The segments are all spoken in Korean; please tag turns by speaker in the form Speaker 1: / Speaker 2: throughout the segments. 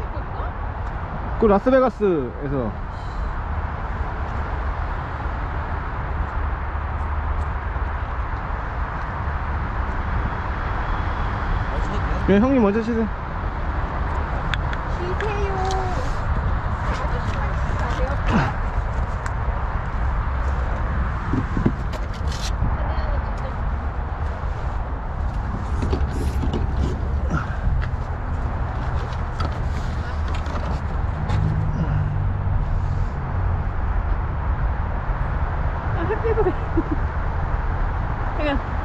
Speaker 1: 있었어?
Speaker 2: 그 라스베가스에서 네, 형님 먼저 치세요
Speaker 1: 쉬세요. 아저씨만 가세요. 아, 햇빛을. 잠깐.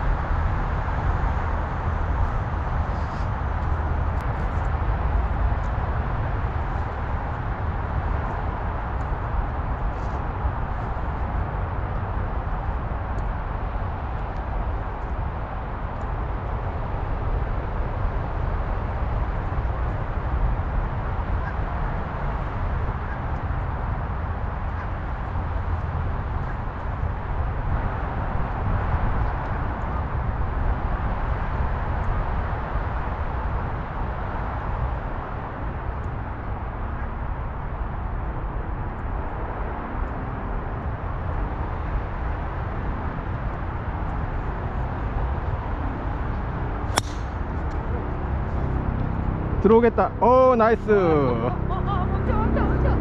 Speaker 2: 들어오겠다 오 나이스
Speaker 1: 어, 어, 멈춰, 멈춰, 멈춰.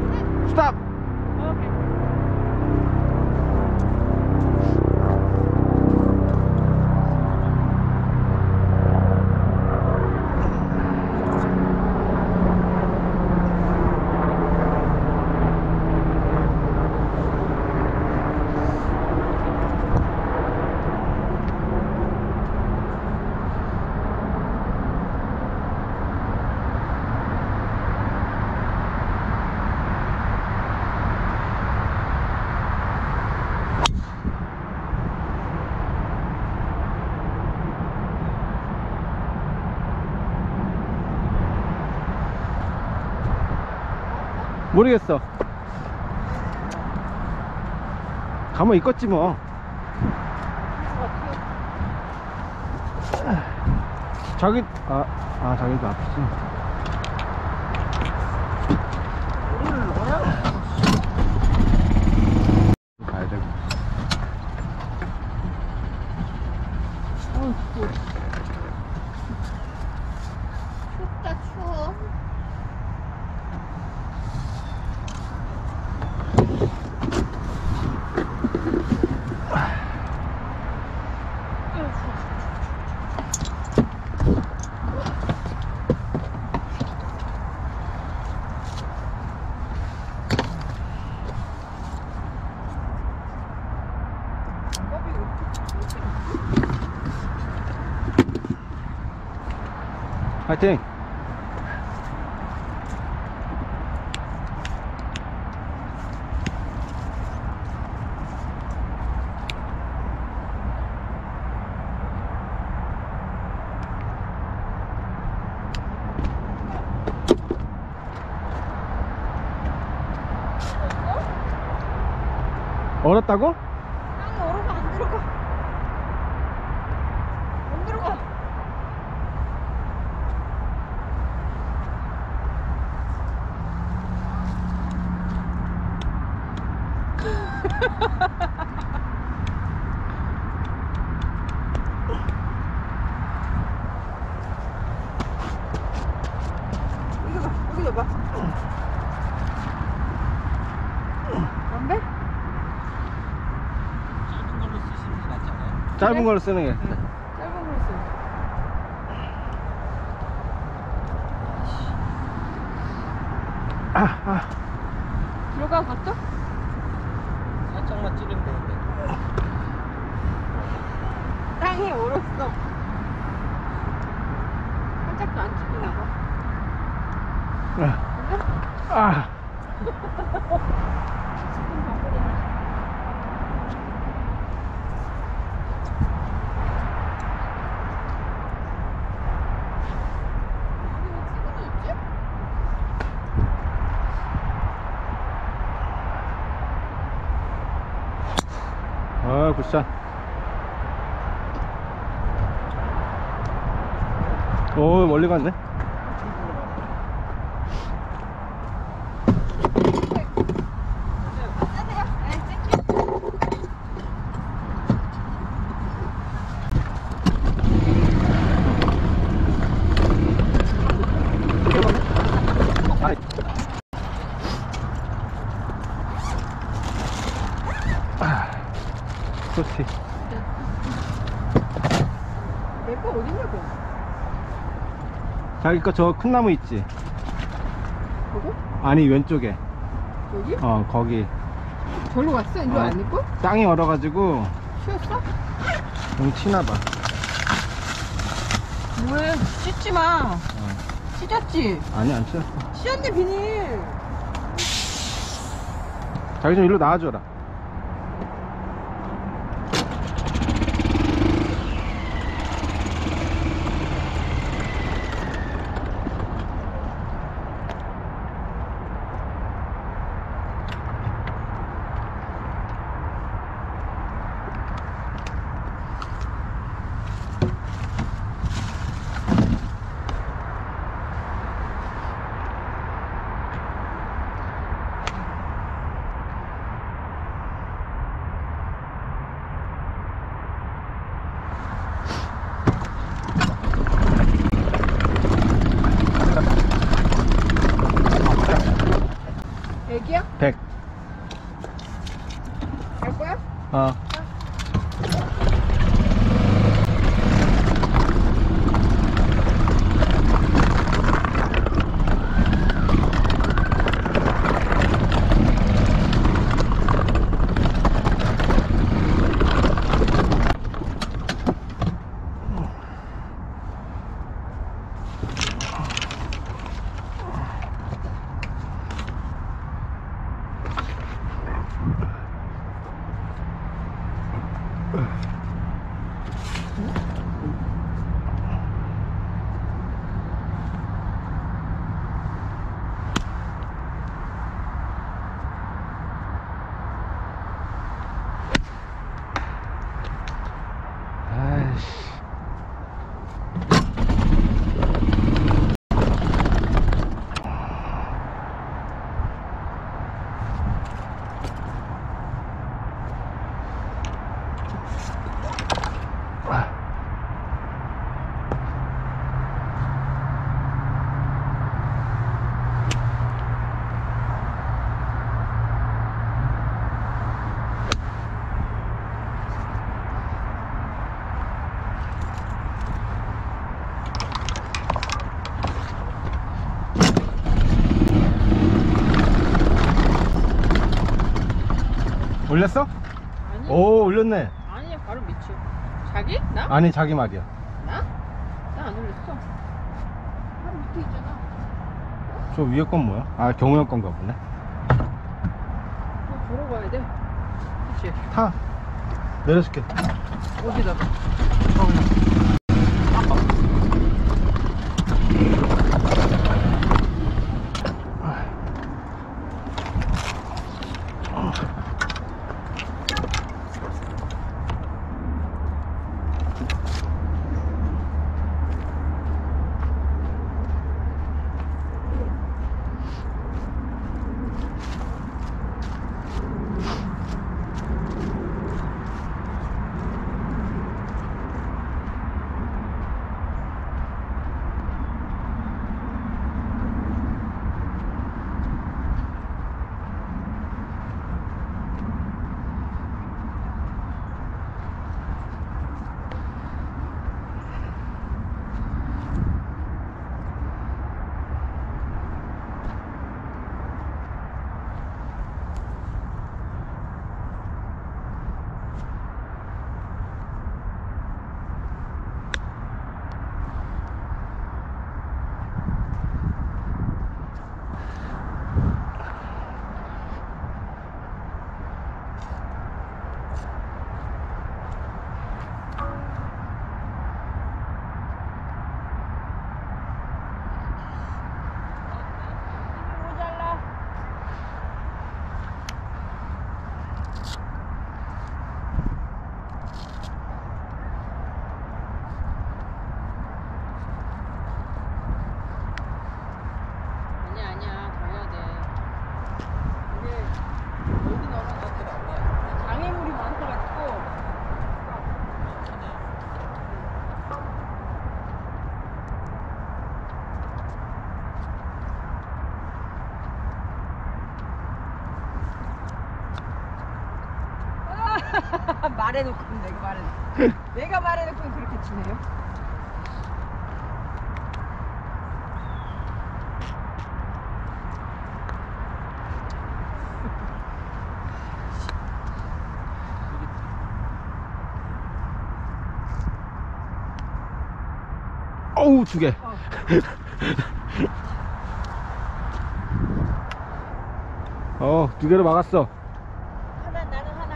Speaker 1: 네.
Speaker 2: 스탑 모르겠어. 가만 있겠지 뭐. 자기 아, 아 자기도 아프지 가야 되고
Speaker 1: 춥다, 추워.
Speaker 2: 파이팅 얼었다고?
Speaker 1: 땅이 얼어서 안 들어가. 안 들어가. 여기 봐, 여기 봐. 담배?
Speaker 3: 짧은 걸로 쓰시는 게 낫지 않아요?
Speaker 2: 짧은? 걸로 쓰는 게
Speaker 1: 짧은 걸 써.
Speaker 2: 아, 아.
Speaker 1: 들어가 봤어?
Speaker 3: 살짝만 찌르면 되는데
Speaker 1: 땅이 얼었어. 살짝도 안 찌기나 봐.
Speaker 2: 아, 아. 굿샷 굿샷 오 멀리 갔네
Speaker 1: 안녕하세요. 네, 찍기.
Speaker 2: 아이. 아, 좋지
Speaker 1: 내거 어딨냐고.
Speaker 2: 자기 거 저 큰 나무 있지
Speaker 1: 보고?
Speaker 2: 아니 왼쪽에
Speaker 1: 여기?
Speaker 2: 어 거기
Speaker 1: 절로 갔어? 일로
Speaker 2: 어.
Speaker 1: 안 있고?
Speaker 2: 땅이 얼어가지고
Speaker 1: 쉬었어?
Speaker 2: 너무 치나봐
Speaker 1: 뭐해? 씻지 마. 씻었지?
Speaker 2: 아니 안 치웠어
Speaker 1: 씻었네, 비닐.
Speaker 2: 자기 좀 일로 나와줘라 올렸어?
Speaker 1: 아니.
Speaker 2: 오 올렸네
Speaker 1: 아니, 바로 밑이. 자기? 나?
Speaker 2: 아니 자기 말이야
Speaker 1: 나? 나 안 올렸어. 바로 밑에 있잖아.
Speaker 2: 저 위에 건 뭐야? 아 경호형 건가 보네
Speaker 1: 그거 보러 가야 돼. 그치?
Speaker 2: 타 내려줄게
Speaker 1: 어디다? 말해놓고 내가 말해. 내가 말해놓고 그렇게 치네요.
Speaker 2: 어우 두 개.
Speaker 1: 어.
Speaker 2: 어, 두 개로 막았어.
Speaker 1: 하나 나는 하나.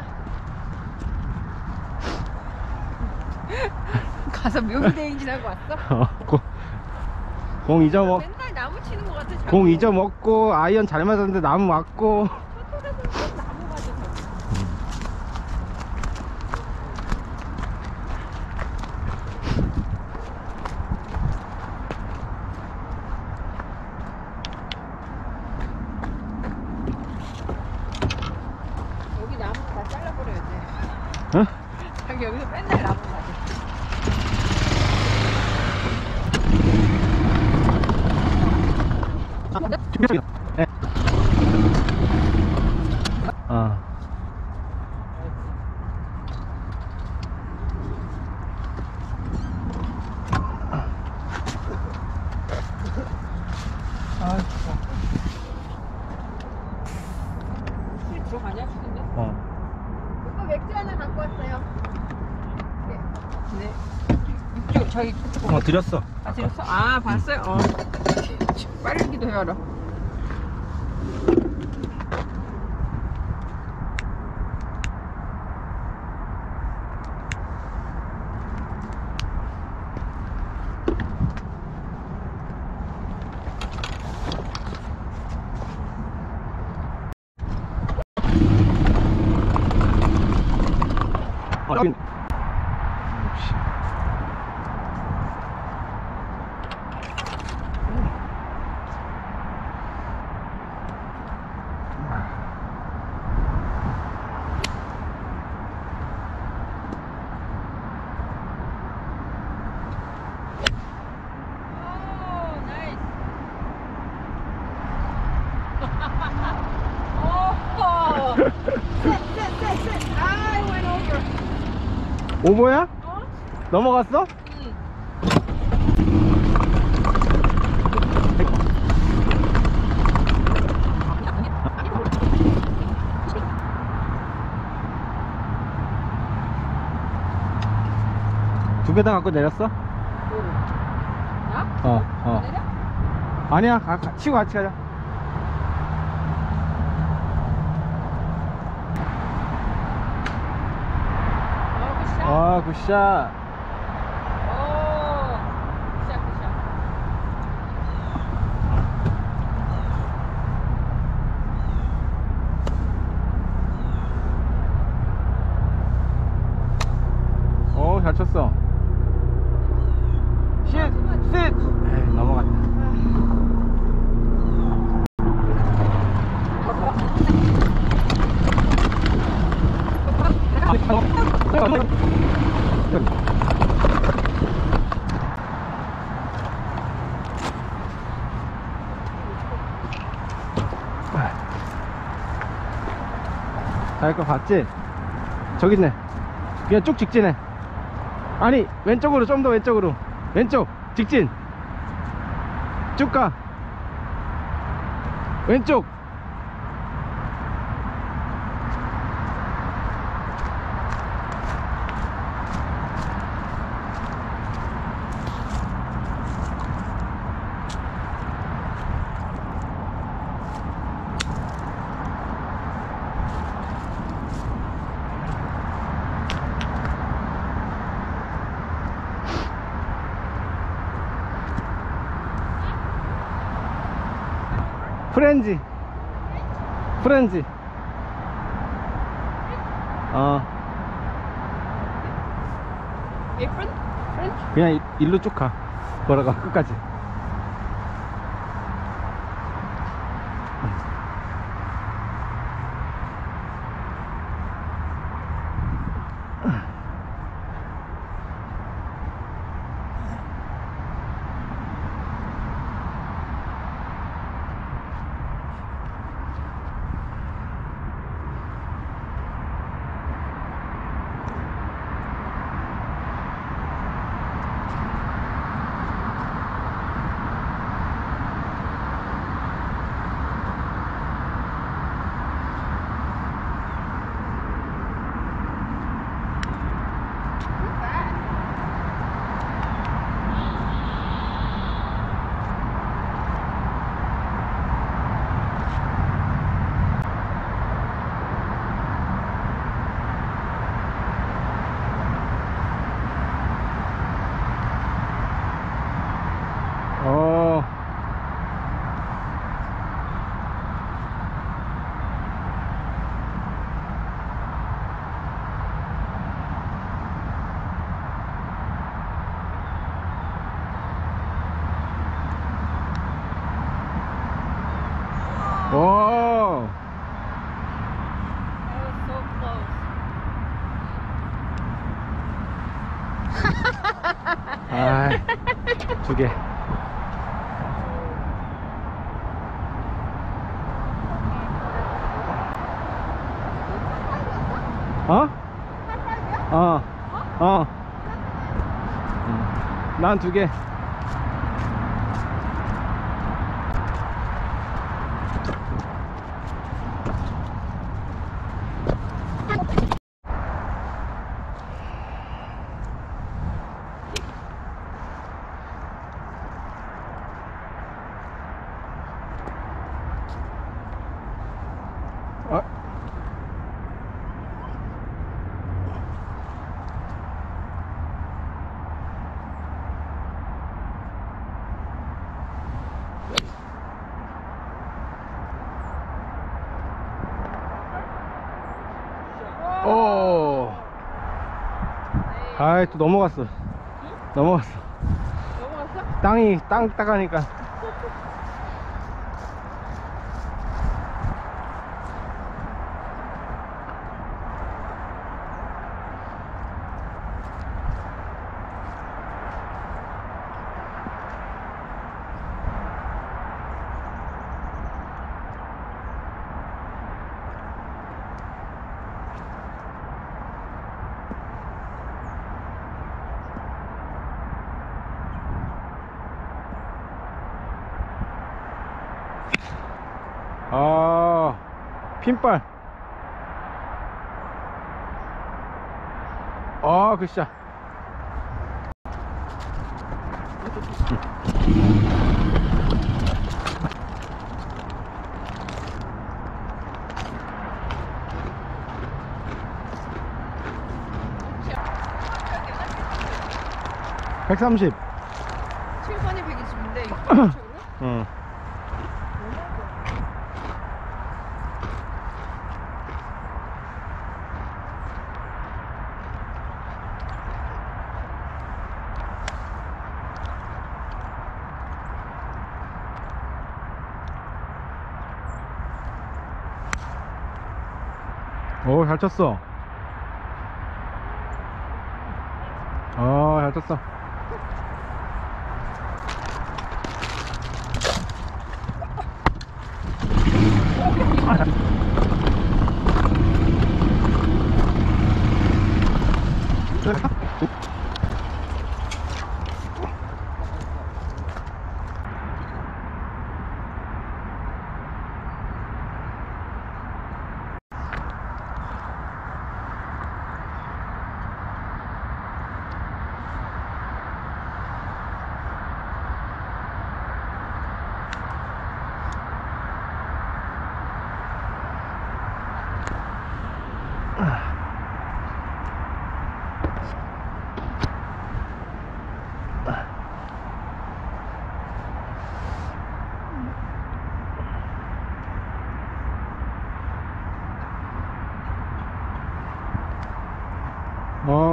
Speaker 1: 가서 묘기대행진하고 왔어?
Speaker 2: 어, 공, 공 잊어먹,
Speaker 1: 맨날 나무 치는 것 같아. 자꾸.
Speaker 2: 공 잊어먹고, 아이언 잘 맞았는데 나무 맞고.
Speaker 1: 저쪽에서 나무 맞아서. 여기 나무 다 잘라버려야 돼.
Speaker 2: 어?
Speaker 1: 자기 여기서 맨날 나무 맞아.
Speaker 2: 네. 아.
Speaker 1: 술 들어가냐 싶은데?
Speaker 2: 어.
Speaker 1: 오빠 맥주 하나 갖고 왔어요. 네. 네. 이쪽 저기
Speaker 2: 어, 드렸어.
Speaker 1: 아 들었어? 아 봤어요? 어. 빨리 기도 해라.
Speaker 2: 어, 여기. 역시.
Speaker 1: 오, 나이스. 오, 셋, 셋, 셋, 셋. I went
Speaker 2: 오버야?
Speaker 1: 어?
Speaker 2: 넘어갔어?
Speaker 1: 응.
Speaker 2: 두개다 갖고 내렸어?
Speaker 1: 나?
Speaker 2: 어, 어.
Speaker 1: 내려?
Speaker 2: 아니야, 가, 가, 치고 같이 가자.
Speaker 1: 어, 굿샷.
Speaker 2: 아, 굿샷.
Speaker 1: 오, 굿샷, 굿샷.
Speaker 2: 어, 잘 쳤어. 슛, 슛. 에이, 넘어갔다. 잘거 봤지? 저기 있네. 그냥 쭉 직진해. 아니, 왼쪽으로, 좀 더 왼쪽으로. 왼쪽, 직진. 쭉 가. 왼쪽. 프렌지. 프렌지. 어,
Speaker 1: Apron? French?
Speaker 2: 그냥 이- 일로 쭉 가. 걸어가, 끝까지. 아, 두 개. 어? 어, 어. 난 두 개. 아. 오. 아이 또 넘어갔어. 넘어갔어.
Speaker 1: 넘어갔어?
Speaker 2: 땅이 땅 따가니까. 아, 핀발. 아, 굿샷. 백삼십.
Speaker 1: 7번이 120인데 이쪽으로?
Speaker 2: 응. 오, 잘 쳤어. 아, 잘 쳤어. 어, 굿샷.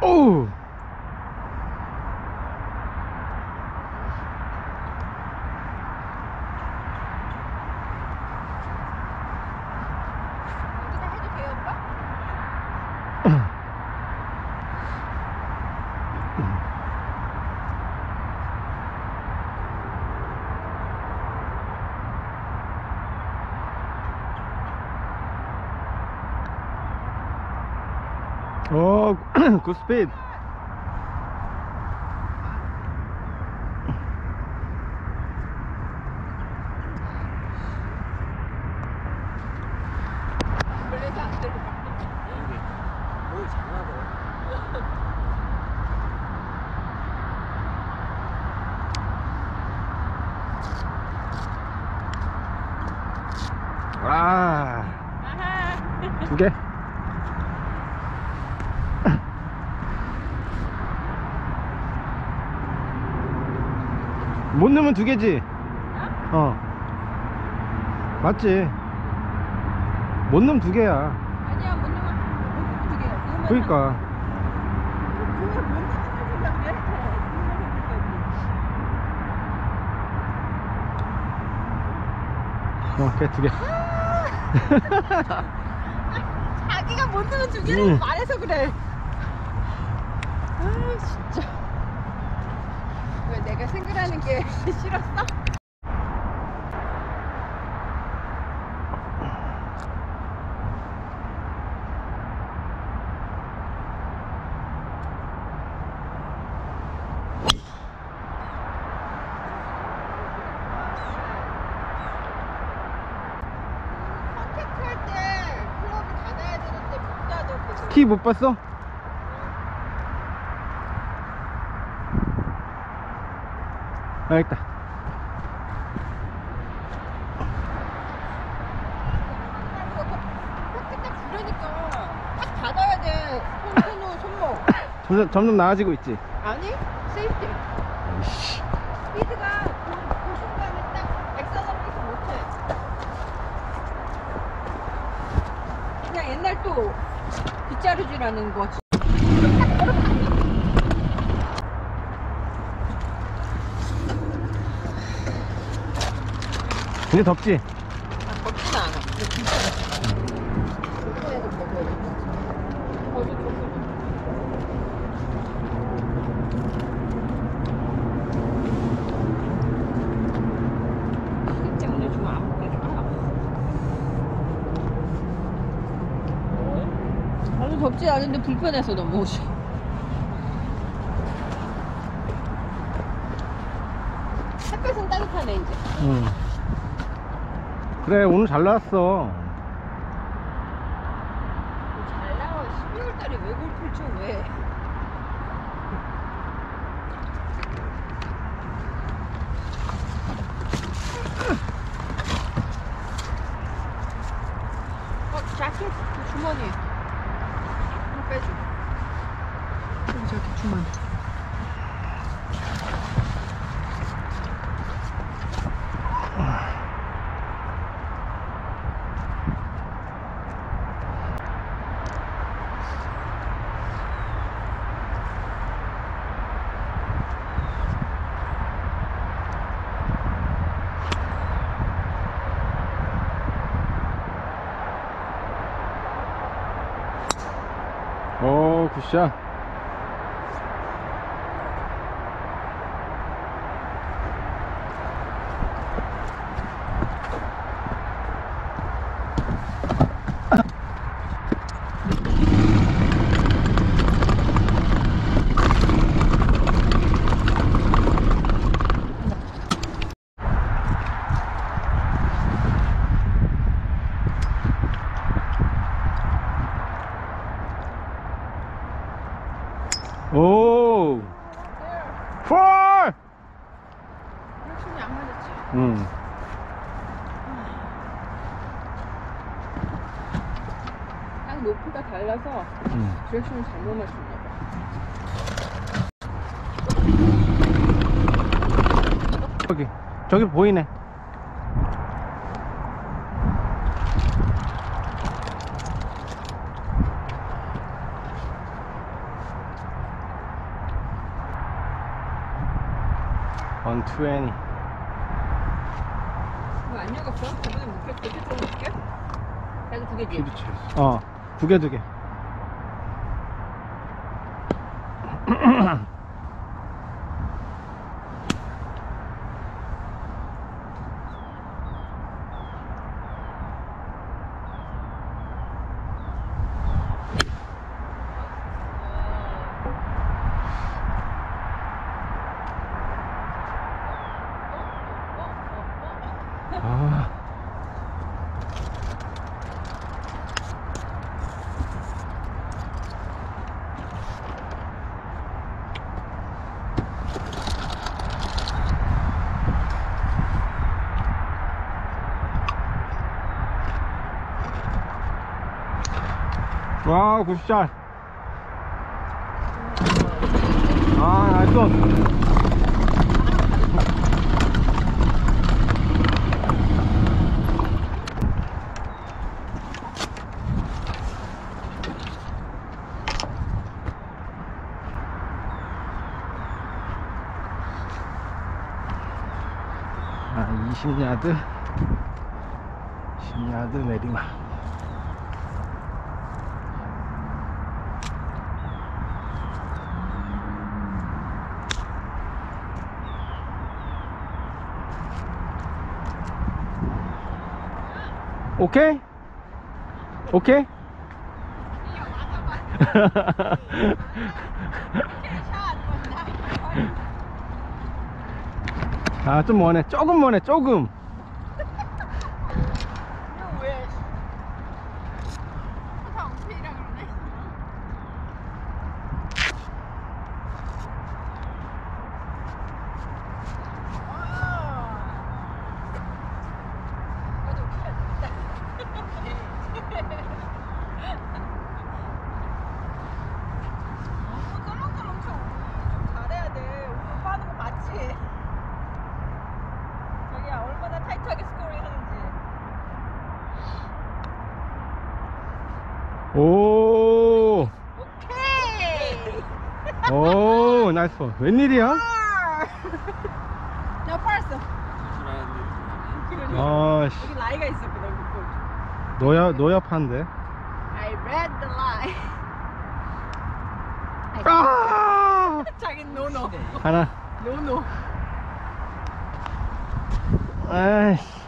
Speaker 2: 오!
Speaker 1: 여기다 해줄게요 오빠?
Speaker 2: 오, 굿 스피 아. 못 넣으면 두 개지? 어. 맞지? 못 넣으면 두 개야.
Speaker 1: 아니야 못 넣으면 두 개야 넣으면
Speaker 2: 그러니까.
Speaker 1: 그걸 못 넣는 생각해
Speaker 2: 어, 걔 두 개.
Speaker 1: 자기가 못 넣으면 두 개라고
Speaker 2: 응.
Speaker 1: 말해서 그래 아 진짜 왜 내가 생각하는 게 싫었어? 컨택할 때 클럽을 닫아야 되는데 못 닫아 계속
Speaker 2: 키못 봤어? 아 있다. 점점, 점점 나아지고 있지
Speaker 1: 아니, 세이프티.
Speaker 2: 아이씨.
Speaker 1: 스피드가 그, 그 순간에 딱 액셀러레이션 못해. 그냥 옛날 또 빗자루질하는 거.
Speaker 2: 근데 덥지?
Speaker 1: 아, 걷진 않아. 덥지 않은데 불편해서 너무 옷이. 햇볕은 따뜻하네 이제.
Speaker 2: 응. 그래 오늘 잘 나왔어
Speaker 1: 잘 나와. 12월 달에 왜 골프를 쳐 왜? 어, 자켓 그 주머니. 하나 빼줘. 여기 자켓 주머니.
Speaker 2: 오 굿샷 오 폴!
Speaker 1: 확실히 안 맞았지.
Speaker 2: 응.
Speaker 1: 딱 높이가 달라서
Speaker 2: 응.
Speaker 1: 디렉션을 잘못 맞췄나 봐.
Speaker 2: 저기 보이네 원 투애니
Speaker 1: 이거 안 읽었어? 저번에 그렇게 좀 묶여? 나도 두개 줘.
Speaker 2: 어두 개 두 개 와, 굿샷. 아, 나이스. 아, 20야드. 10야드 내리막. 오케이? 오케이? 아, 좀 머네. 조금 머네, 조금.
Speaker 1: 왜? 항상 엉피이라 그러네. 너무 썰렁썰렁 쳐. 좀 잘해야 돼. 오늘 오빠 하는 거 맞지? 자기야 얼마나 타이트하게 스코어링 하는지.
Speaker 2: 오,
Speaker 1: 오케이.
Speaker 2: 오, 나이스. 볼. 웬일이야?
Speaker 1: 내가 팔았어.
Speaker 3: 수술하는데
Speaker 2: 아, 씨.
Speaker 1: 여기 라이가 있었거든. 그거.
Speaker 2: 노야, 노야파인데.
Speaker 1: I read the lie.
Speaker 2: 아!
Speaker 1: 자기 노노.
Speaker 2: 하나.
Speaker 1: 노노.
Speaker 2: 아이씨.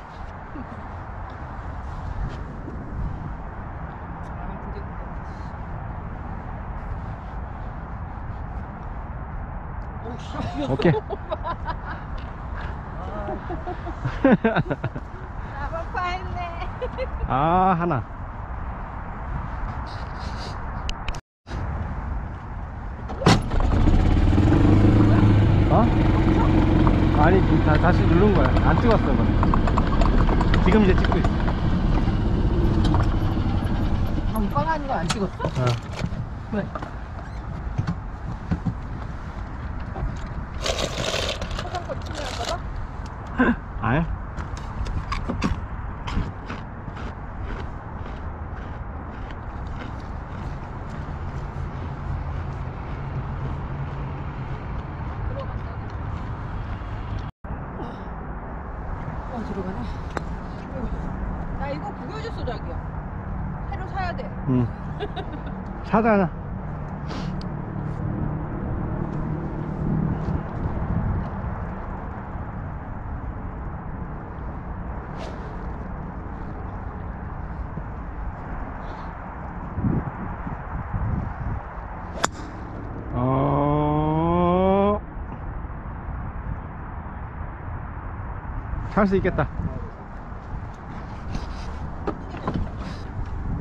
Speaker 2: 오케이.
Speaker 1: 나만 파했네.
Speaker 2: 아, 하나. 어? 아니, 다, 다시 누른 거야. 안 찍었어, 이거. 지금 이제 찍고 있어.
Speaker 1: 빵빵한 거안 찍었어?
Speaker 2: 어.
Speaker 1: 왜? 화장 거 치면 할까봐?
Speaker 2: 아니?
Speaker 1: 어 들어가네. 어이구. 나 이거 구겨줬어 자기야. 새로 사야 돼.
Speaker 2: 응. 사잖아. 어. 찰수 있겠다.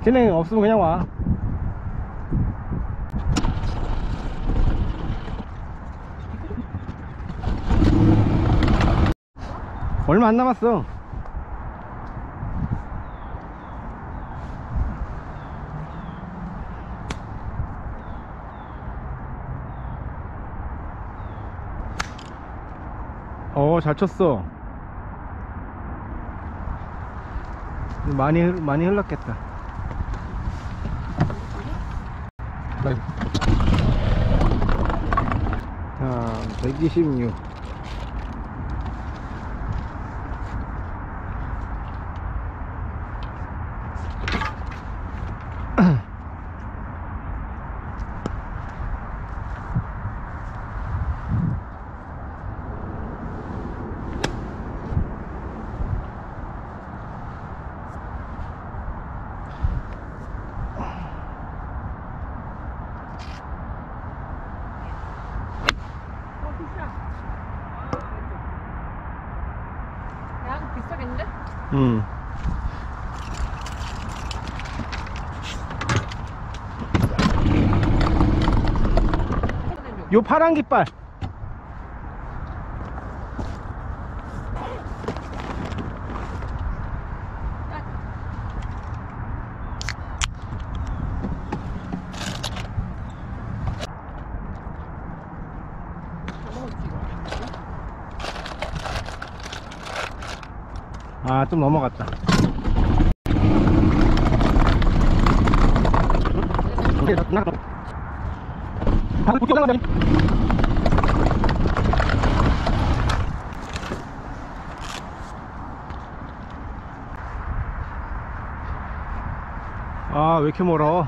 Speaker 2: 진행 없으면 그냥 와. 얼마 안 남았어. 어, 잘 쳤어. 많이, 흘- 많이 흘렀겠다. 자, 126.
Speaker 1: 어 굿샷. 양 비싸겠는데?
Speaker 2: 음. 요 파란 깃발. 아, 좀 넘어갔다. 오 케이, 나, 나, 나. 붙여 올라가자. 아, 왜 이렇게 멀어?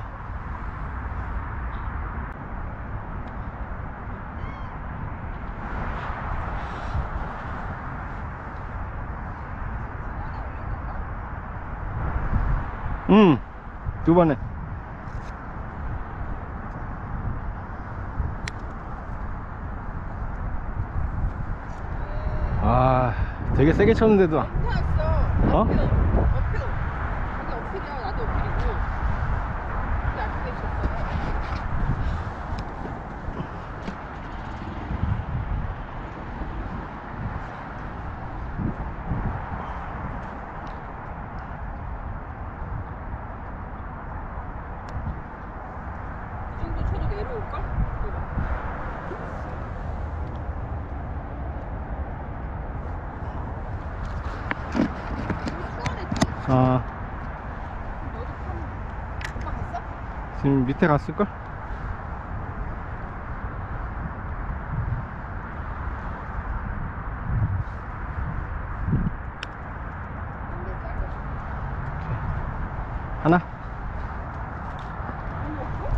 Speaker 2: 응. 두 번에. 아, 되게 세게 쳤는데도. 안-
Speaker 1: 괜찮았어.
Speaker 2: 어?
Speaker 1: 어필. 어필. 이게 어필이야. 나도 어필이고. 근데 안 크게 쳤어. 이 정도 쳐도 내려올걸? 이거 봐. 우리 추월했지?
Speaker 2: 아,
Speaker 1: 너도 참 오빠 갔어?
Speaker 2: 지금 갔을걸?
Speaker 1: 근데 짧아.
Speaker 2: 하나?
Speaker 1: 아니 없어?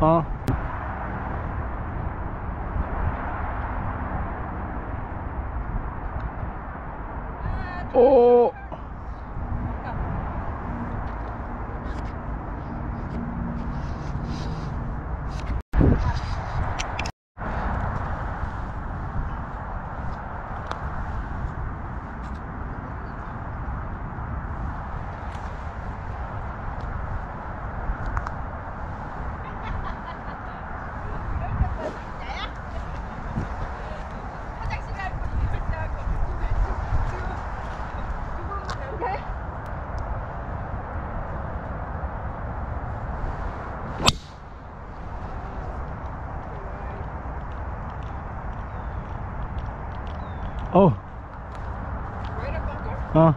Speaker 2: 어. 오.
Speaker 1: 화장실 갈 거, 이럴 때 하고. 지금, 지금, 이렇게?
Speaker 2: 어.
Speaker 1: 왜 이래, 뻥걸?
Speaker 2: 어.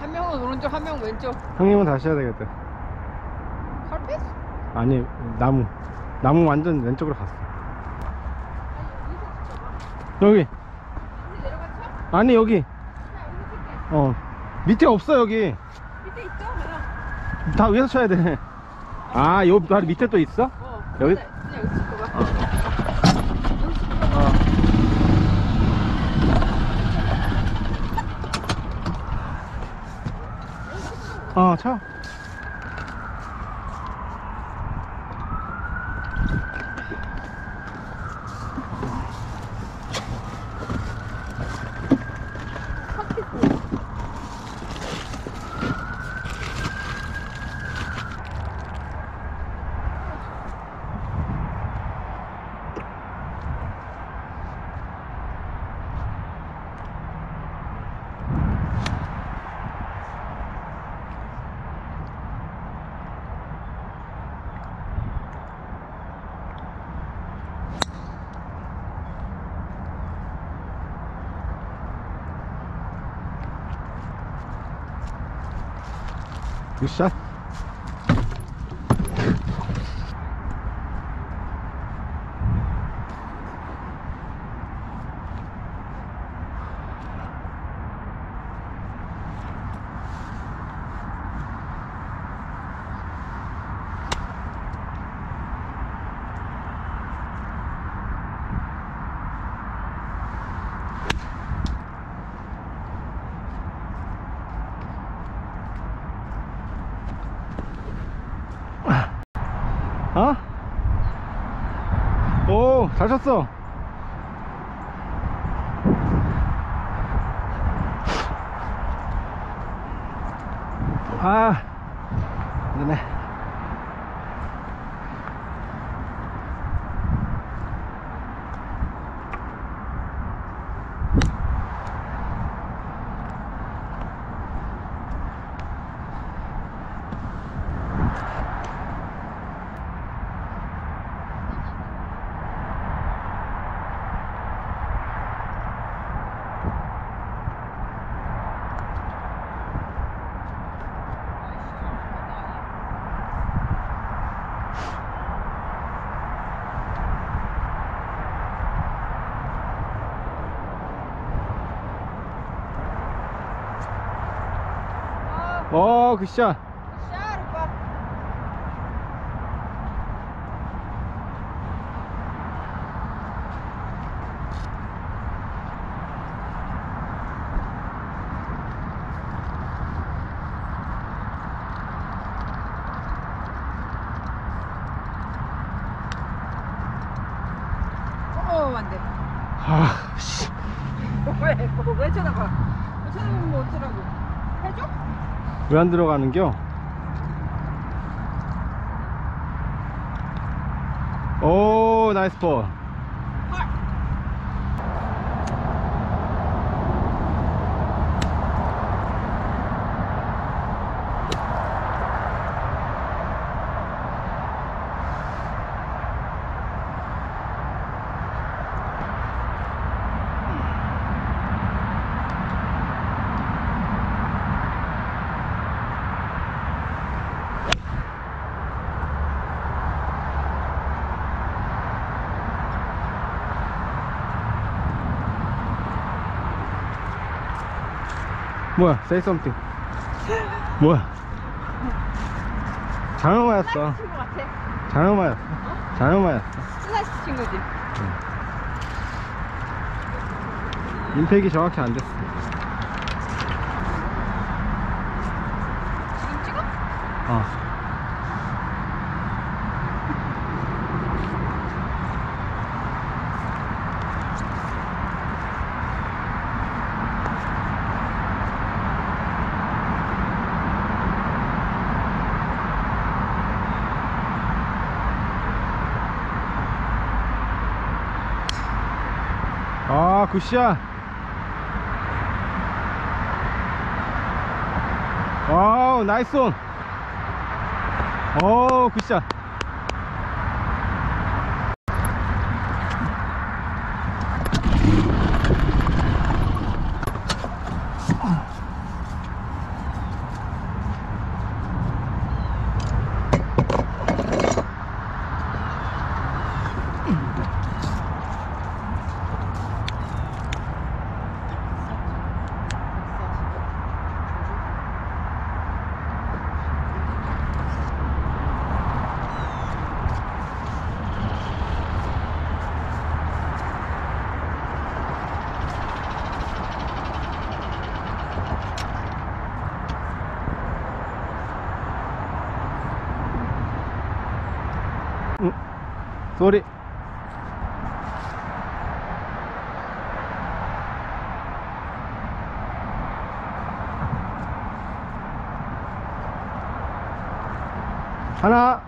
Speaker 1: 한 명은 오른쪽, 한 명은 왼쪽.
Speaker 2: 형님은 다시 해야 되겠다.
Speaker 1: 털패스?
Speaker 2: 아니, 나무. 나무 완전 왼쪽으로 갔어.
Speaker 1: 여기. 내려갔죠?
Speaker 2: 아니, 여기.
Speaker 1: 자, 여기서 찍게.
Speaker 2: 어. 밑에 없어, 여기.
Speaker 1: 밑에 있죠? 그냥.
Speaker 2: 다 위에서 쳐야 돼. 아, 요 바로 밑에 또 있어?
Speaker 1: 어.
Speaker 2: 여기?
Speaker 1: 그냥 그냥 여기 찍어봐.
Speaker 2: 어.
Speaker 1: 여기 찍어봐.
Speaker 2: 어. 어, 쳐. 굿샷. 어? 오, 잘 쳤어. 어 굿샷
Speaker 1: 샤 오빠. 어, 안 돼.
Speaker 2: 아씨
Speaker 1: 왜? 뭐, 왜 쳐다봐? 왜 쳐다보면 뭐 어쩌라고? 해줘?
Speaker 2: 왜 안 들어가는겨? 오 나이스 볼 뭐야 say something. 뭐야?
Speaker 1: 친구 같아.
Speaker 2: 장어마였어 장어마였어
Speaker 1: 슬라이스 친구지.
Speaker 2: 임팩이 정확히 안 됐어.
Speaker 1: 지금 찍어?
Speaker 2: 어 아, 굿샷. 와우, 나이스 온. 오, 굿샷. 쏘리. 하나.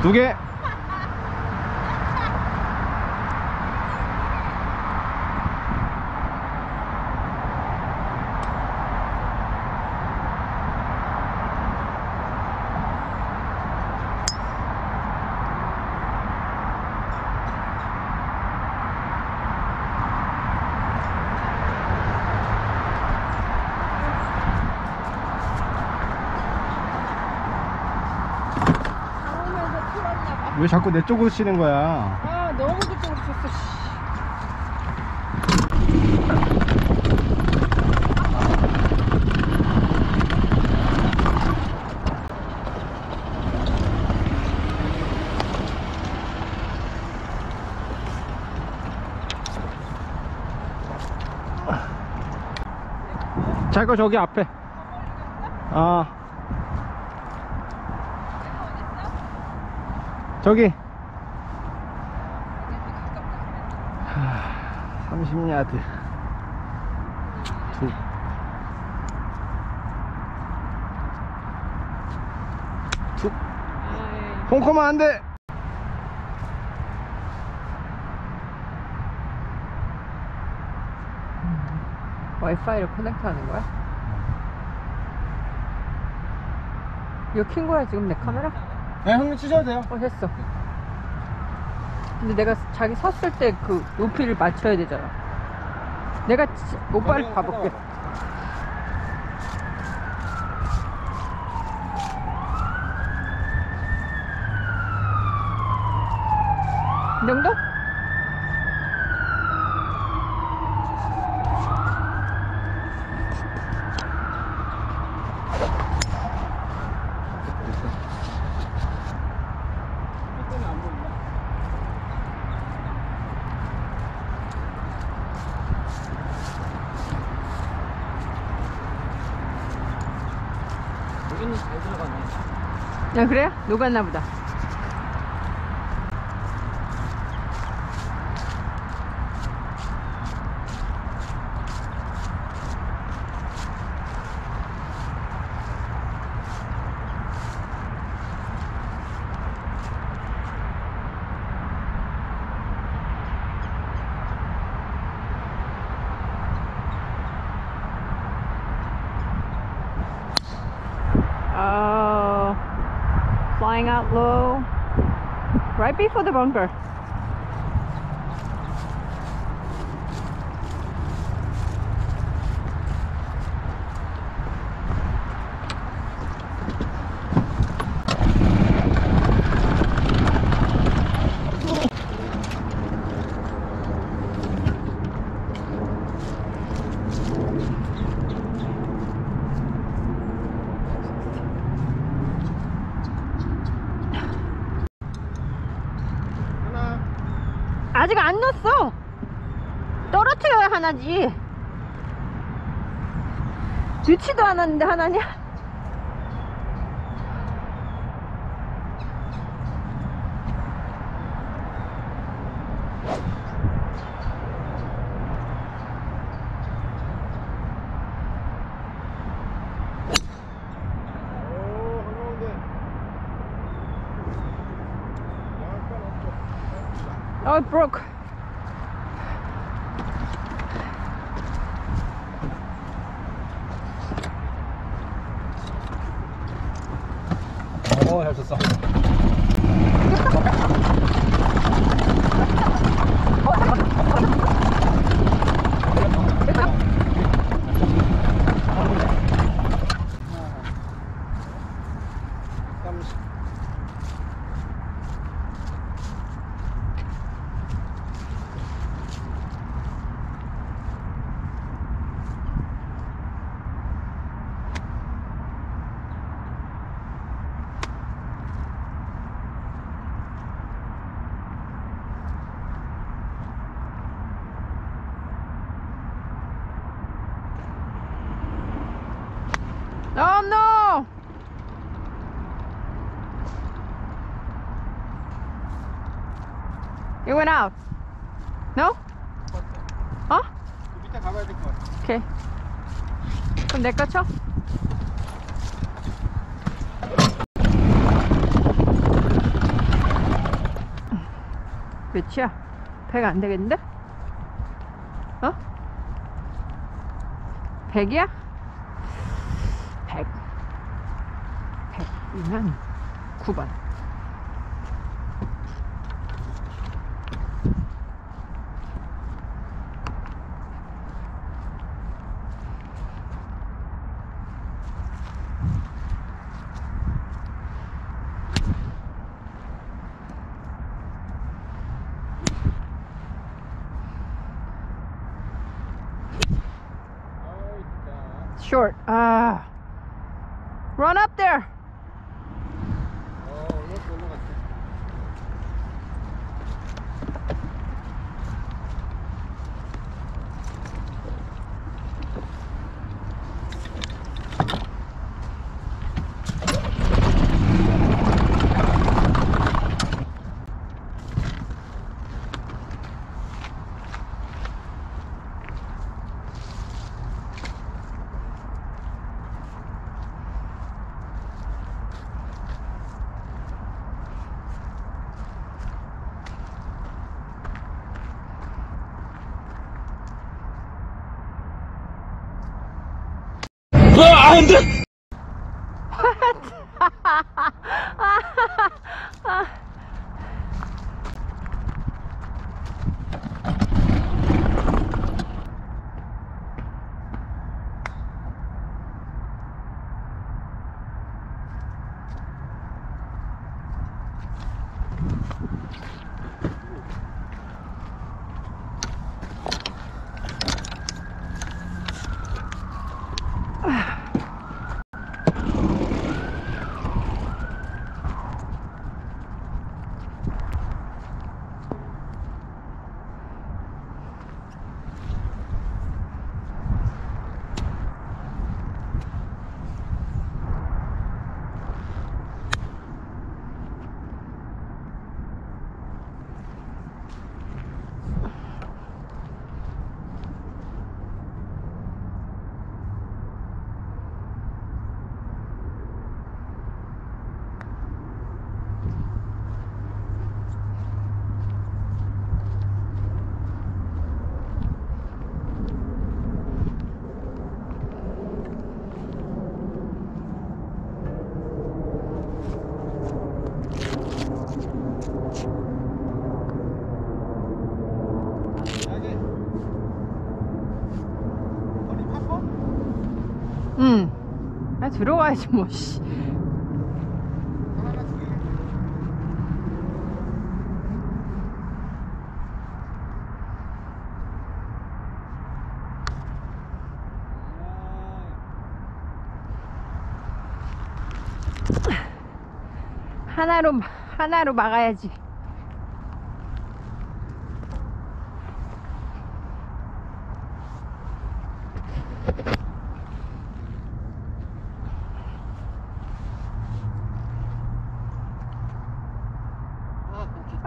Speaker 2: 두 개. 왜 자꾸 내 쪽으로 치는 거야?
Speaker 1: 아, 너무 그쪽으로 쳤어. 씨.
Speaker 2: 자거 저기 앞에. 아. 저기. 30야드. 두. 툭.
Speaker 1: 아이.
Speaker 2: 홈커만 안 돼.
Speaker 1: 와이파이를 커넥트 하는 거야? 이거 킨 거야 지금 내 카메라?
Speaker 2: 네, 형님 치셔도 돼요.
Speaker 1: 어 했어. 근데 내가 자기 섰을 때 그 높이를 맞춰야 되잖아. 내가 치- 오빠를 봐볼게.
Speaker 3: 잘 들어가네.
Speaker 1: 야 그래요? 녹았나 보다. Be for the
Speaker 2: bumper.
Speaker 1: 아직 안 넣었어. 떨어뜨려야 하나지. 넣지도 않았는데 하나냐?
Speaker 2: 오, 한가운데. 약간 없어.
Speaker 1: Oh, it broke.
Speaker 2: 어, 잘 쳤어.
Speaker 1: Oh no! It went out. No? 어?
Speaker 2: 그 밑에 가봐야 될 것 같아.
Speaker 1: 오케이. 그럼 내 거 쳐? 몇이야? 100안 되겠는데? 어? 100이야? 100. 100이면 9번. 들어가야지 뭐 씨. 하나로 마- 하나로 막아야지.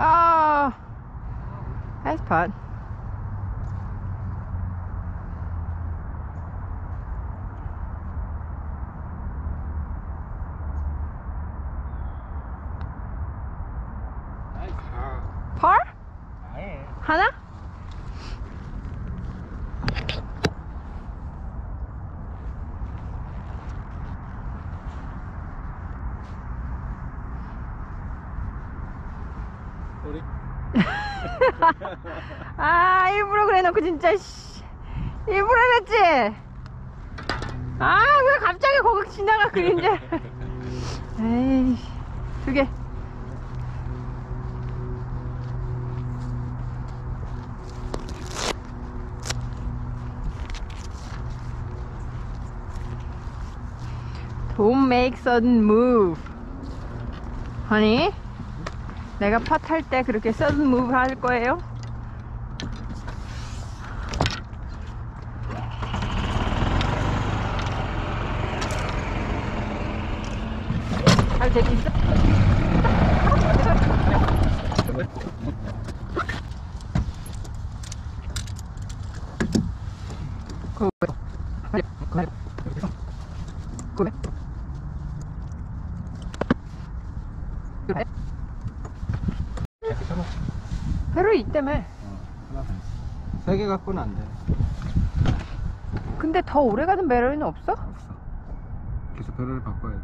Speaker 1: 아, 나이스 팟.
Speaker 2: 아,
Speaker 1: 펄?
Speaker 2: 아예.
Speaker 1: 하나?
Speaker 2: 우리
Speaker 1: 아 일부러 그래 놓고 진짜 씨. 일부러 그랬지? 아 왜 갑자기 거기 지나가 그림자 에이 두개 Don't make sudden move honey 내가 팟할 때 그렇게 sudden move 할 거예요? 되고 있어? 그 왜? 그 왜? 그 왜? 그 있다며
Speaker 2: 어, 있어. 세개 갖고는 안 돼.
Speaker 1: 근데 더 오래가는 없어?
Speaker 2: 없어. 계속 배럴을 바꿔야 돼.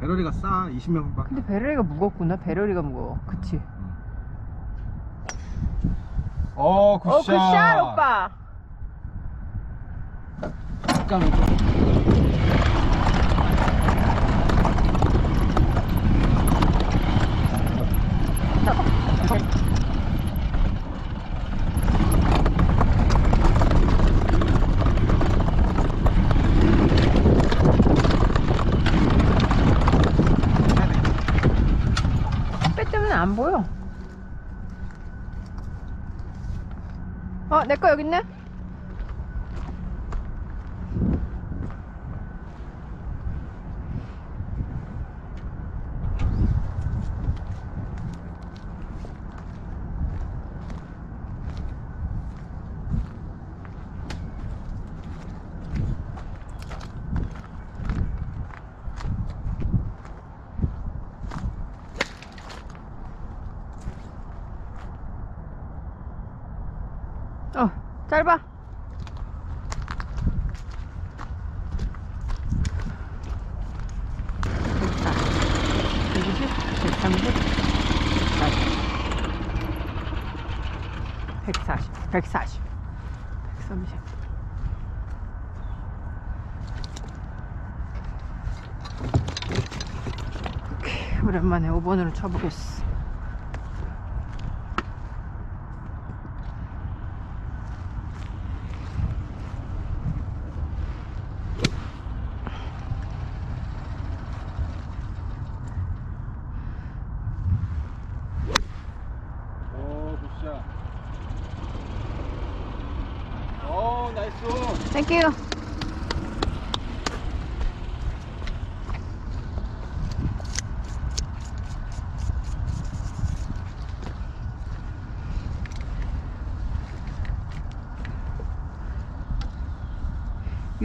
Speaker 2: 배럴이가 싸 20명 밖에.
Speaker 1: 근데 배럴이가 무겁구나. 배럴이가 무거워. 그치?
Speaker 2: 어,
Speaker 1: 어 굿샷. 오빠.
Speaker 2: 약간
Speaker 1: 빼 때문에 안 보여 어 내 거 여기 있네 어 짧아 백사십, 백사십, 백삼십. 오랜만에 5번으로 쳐보겠어. 땡큐.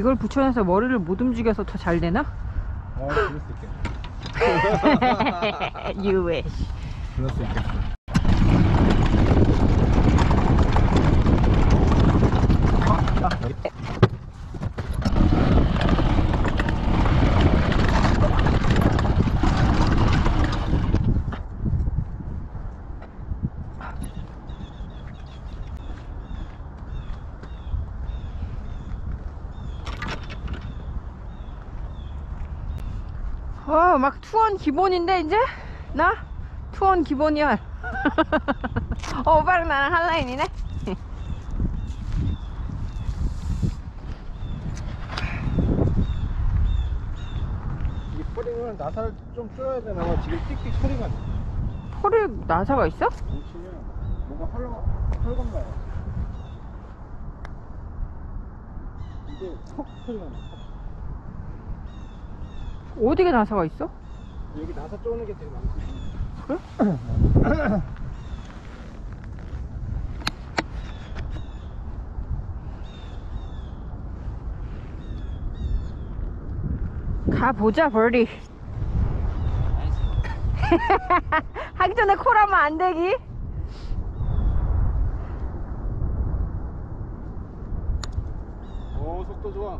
Speaker 1: 이걸 붙여놔서 머리를 못 움직여서 더 잘 되나?
Speaker 2: 어, 그럴 수 있겠네.
Speaker 1: you wish.
Speaker 2: 그럴 수 있겠어.
Speaker 1: 기본인데 이제 나 투원 기본이야. 어, 오빠랑 나랑 한 라인이네.
Speaker 3: 이 포링은 나사를 좀 쪼야 되나 봐. 지금 띡띡 소리가 나.
Speaker 1: 폴에 나사가 있어?
Speaker 3: 뭉치면 뭔가 헐렁 헐건가요? 이게 톡 소리가 나.
Speaker 1: 어디에 나사가 있어?
Speaker 3: 여기 나사 쪼는 게 되게 많거든.
Speaker 1: 그래? 가보자 벌리. 하기 전에 콜하면 안 되기
Speaker 3: 오 속도 좋아.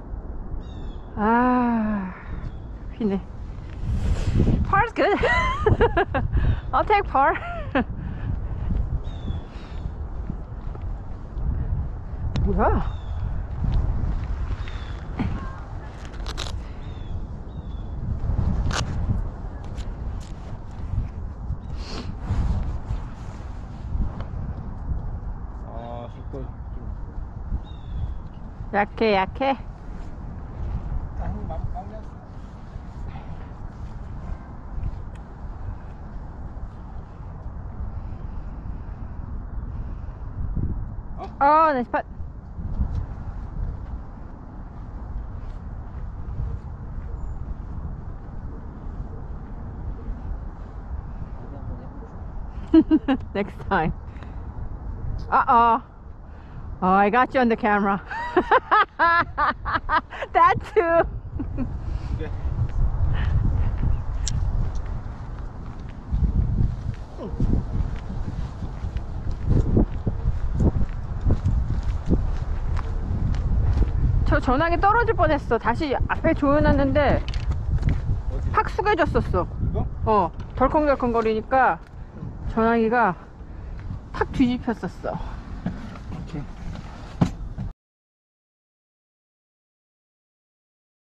Speaker 1: 아 휘네 Par's good I'll take par 뭐야
Speaker 3: 아 속도 좀.
Speaker 1: 약해 약해
Speaker 3: 어
Speaker 1: 나이스 팟
Speaker 4: 어디 한번 해보죠.
Speaker 1: next time. Uh oh. Oh, I got you on the camera. that too. 전화기 떨어질 뻔했어. 다시 앞에 조여놨는데? 팍 숙여졌었어.
Speaker 3: 이거?
Speaker 1: 어, 덜컹덜컹 거리니까 전화기가 탁 뒤집혔었어.